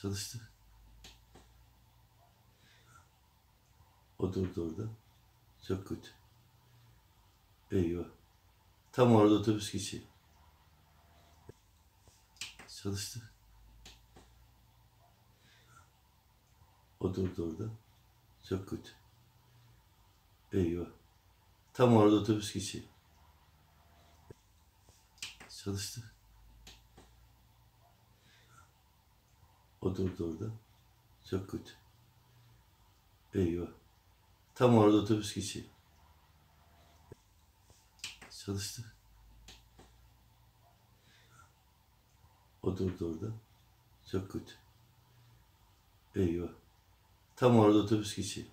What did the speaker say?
Çalıştı. O durdu orada. Çok kötü. Eyvah. Tam orada otobüs geçiyor. Çalıştı. O durdu orada. Çok kötü. Eyvah. Tam orada otobüs geçiyor. Çalıştı. O durdu orada. Çok kötü. Eyvah. Tam orada otobüs geçiyor. Çalıştı. O durdu orada. Çok kötü. Eyvah. Tam orada otobüs geçiyor.